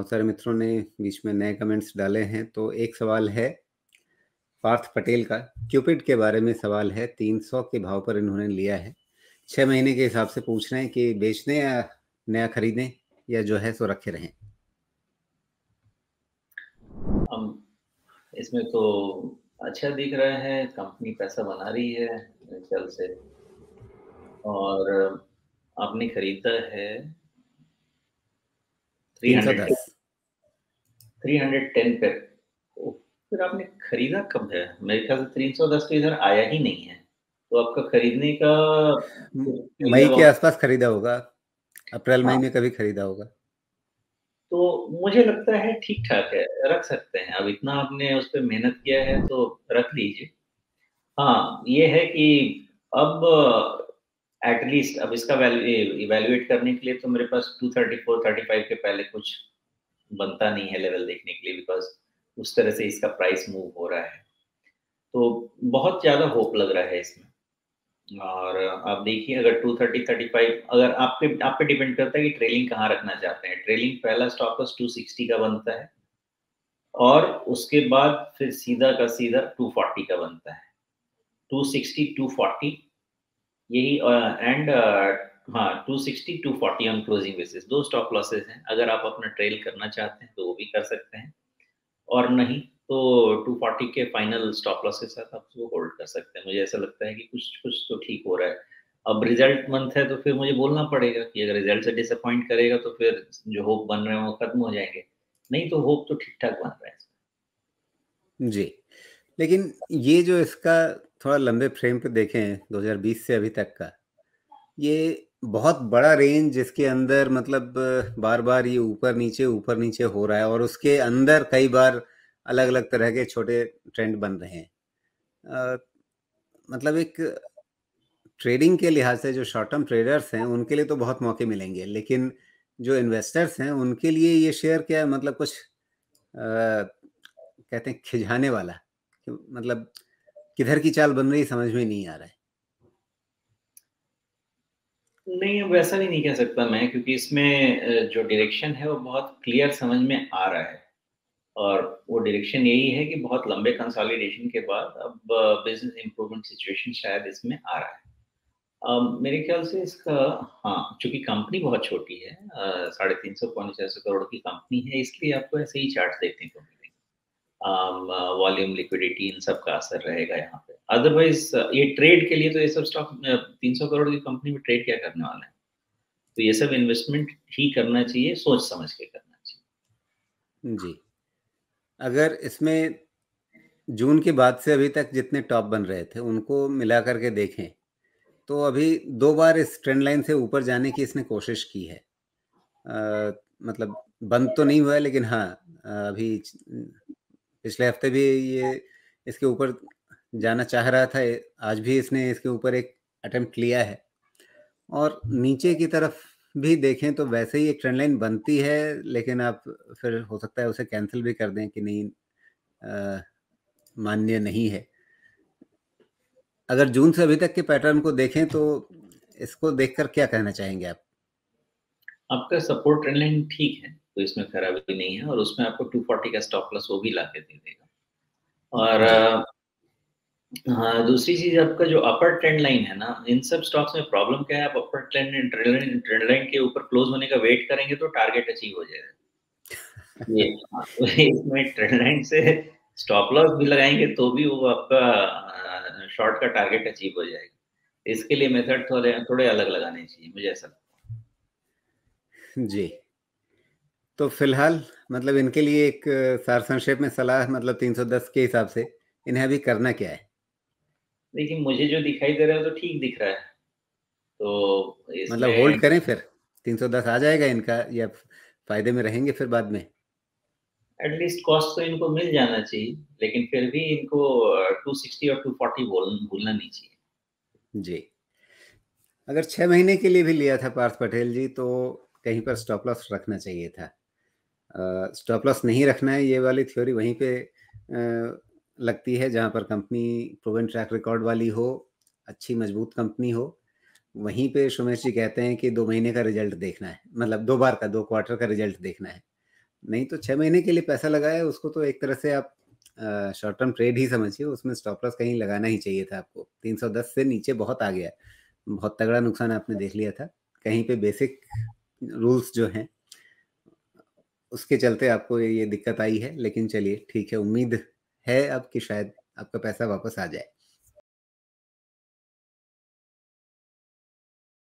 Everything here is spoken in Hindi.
बहुत सारे मित्रों ने बीच में नए कमेंट्स डाले हैं तो एक सवाल है पार्थ पटेल का। क्यूपिड के बारे में सवाल है 300 के भाव पर इन्होंने लिया है। छः महीने के हिसाब से पूछ रहे हैं कि बेचने या नया खरीदें या जो है सो रखे रहें। हम इसमें तो अच्छा दिख रहा है कंपनी पैसा बना रही है चल से। और आपने खरीदा है three hundred three hundred ten पे। फिर आपने खरीदा कब है? मेरे ख्याल से तीन सौ दस तो इधर आया ही नहीं है। तो आपका खरीदने का मई के आसपास खरीदा होगा। अप्रैल मई हाँ। में कभी खरीदा होगा। तो मुझे लगता है ठीक ठाक है रख सकते हैं। अब इतना आपने उस पर मेहनत किया है तो रख लीजिए। हाँ ये है कि अब एटलीस्ट अब इसका इवेल्युएट करने के लिए तो मेरे पास 234 35 के पहले कुछ बनता नहीं है लेवल देखने के लिए बिकॉज़ उस तरह से इसका प्राइस मूव हो रहा है। तो बहुत ज़्यादा होप लग रहा है इसमें। और आप देखिए, अगर 230 35 अगर आप पे आप पे डिपेंड करता है कि ट्रेलिंग कहाँ रखना चाहते हैं। ट्रेलिंग पहला स्टॉप लॉस 260 का बनता है और उसके बाद फिर सीधा का सीधा 240 का बनता है। 260 240 यही एंड हाँ 260 240 ऑन क्लोजिंग बेसिस दो स्टॉप लॉसेस हैं। अगर आप अपना ट्रेल करना चाहते हैं तो वो भी कर सकते हैं। और नहीं तो 240 के फाइनल स्टॉप लॉस के साथ आप उसको होल्ड कर सकते हैं। मुझे ऐसा लगता है कि कुछ कुछ तो ठीक हो रहा है। अब रिज़ल्ट मंथ है तो फिर मुझे बोलना पड़ेगा कि अगर रिज़ल्ट से डिसअपॉइंट करेगा तो फिर जो होप बन रहे हैं, वो खत्म हो जाएँगे। नहीं तो होप तो ठीक ठाक बन रहा है। जी। लेकिन ये जो इसका थोड़ा लंबे फ्रेम पे देखें 2020 से अभी तक का, ये बहुत बड़ा रेंज जिसके अंदर मतलब बार बार ये ऊपर नीचे ऊपर नीचे हो रहा है और उसके अंदर कई बार अलग अलग तरह के छोटे ट्रेंड बन रहे हैं। मतलब एक ट्रेडिंग के लिहाज से जो शॉर्ट टर्म ट्रेडर्स हैं उनके लिए तो बहुत मौके मिलेंगे लेकिन जो इन्वेस्टर्स हैं उनके लिए ये शेयर क्या है मतलब कुछ आ, कहते हैं खिझाने वाला मतलब किधर की चाल बन रही समझ में नहीं आ रहा है। नहीं वैसा भी नहीं कह सकता मैं क्योंकि इसमें जो डायरेक्शन है वो बहुत क्लियर समझ में आ रहा है। और वो डायरेक्शन यही है कि बहुत लंबे कंसोलिडेशन के बाद अब बिज़नेस इंप्रूवमेंट सिचुएशन शायद इसमें आ रहा है। uh, मेरे ख्याल से इसका हाँ चूँकि कंपनी बहुत छोटी है साढ़े तीन सौ पौने चार सौ करोड़ की कंपनी है इसलिए आपको ऐसे ही चार्ट देखने को मिलेंगे। वॉल्यूम लिक्विडिटी इन सब का असर रहेगा यहाँ अदरवाइज़ ये ट्रेड के लिए तो ये सब स्टॉक तीन सौ करोड़ की कंपनी में ट्रेड क्या करने वाला है? तो ये सब इन्वेस्टमेंट ही करना चाहिए सोच समझ के करना चाहिए। जी। अगर इसमें जून के बाद से अभी तक जितने टॉप बन रहे थे उनको मिला करके देखें तो अभी दो बार इस ट्रेंड लाइन से ऊपर जाने की इसने कोशिश की है। आ, मतलब बंद तो नहीं हुआ लेकिन हाँ अभी पिछले हफ़्ते भी ये इसके ऊपर जाना चाह रहा था आज भी इसने इसके ऊपर एक अटेम्प्ट लिया है। और नीचे की तरफ़ भी देखें तो वैसे ही एक ट्रेंड लाइन बनती है लेकिन आप फिर हो सकता है उसे कैंसिल भी कर दें कि नहीं मान्य नहीं है। अगर जून से अभी तक के पैटर्न को देखें तो इसको देखकर क्या कहना चाहेंगे आप? आपका सपोर्ट ट्रेंड लाइन ठीक है तो इसमें खराबी नहीं है और उसमें आपको 240 का स्टॉप लॉस वो भी ला के दे देगा। और हाँ दूसरी चीज़ आपका जो अपर ट्रेंड लाइन है ना इन सब स्टॉक्स में प्रॉब्लम क्या है? आप upper trend trend trend line के ऊपर क्लोज होने का वेट करेंगे तो टारगेट अचीव हो जाएगा। ये इसमें ट्रेंड लाइन से स्टॉप लॉस भी लगाएँगे तो भी वो आपका शॉर्ट का टारगेट अचीव हो जाएगा। इसके लिए मेथड थोड़े थोड़े अलग लगाने चाहिए मुझे ऐसा जी। तो फ़िलहाल मतलब इनके लिए एक सार संक्षेप में सलाह मतलब 310 के हिसाब से इन्हें अभी करना क्या है? लेकिन मुझे जो दिखाई दे रहा है तो ठीक दिख रहा है। तो मतलब होल्ड करें फिर। 310 आ जाएगा इनका या फ़ायदे में रहेंगे फिर बाद में? एटलीस्ट कॉस्ट तो इनको मिल जाना चाहिए लेकिन फिर भी इनको 260 और 240 बोल भूलना नहीं चाहिए। जी। अगर छह महीने के लिए भी लिया था पार्थ पटेल जी तो कहीं पर स्टॉप लॉस रखना चाहिए था। स्टॉप लॉस नहीं रखना है ये वाली थ्योरी वहीं पे लगती है जहाँ पर कंपनी प्रोवन ट्रैक रिकॉर्ड वाली हो, अच्छी मज़बूत कंपनी हो, वहीं पे सुमेश जी कहते हैं कि दो महीने का रिज़ल्ट देखना है मतलब दो बार का, दो क्वार्टर का रिज़ल्ट देखना है। नहीं तो छः महीने के लिए पैसा लगाया, उसको तो एक तरह से आप शॉर्ट टर्म ट्रेड ही समझिए, उसमें स्टॉप लॉस कहीं लगाना ही चाहिए था आपको। 310 से नीचे बहुत आ गया बहुत तगड़ा नुकसान आपने देख लिया था। कहीं पे बेसिक रूल्स जो हैं, उसके चलते आपको ये दिक्कत आई है, लेकिन चलिए, ठीक है, उम्मीद है अब कि शायद आपका पैसा वापस आ जाए।